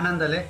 ಆನಂದಲೇ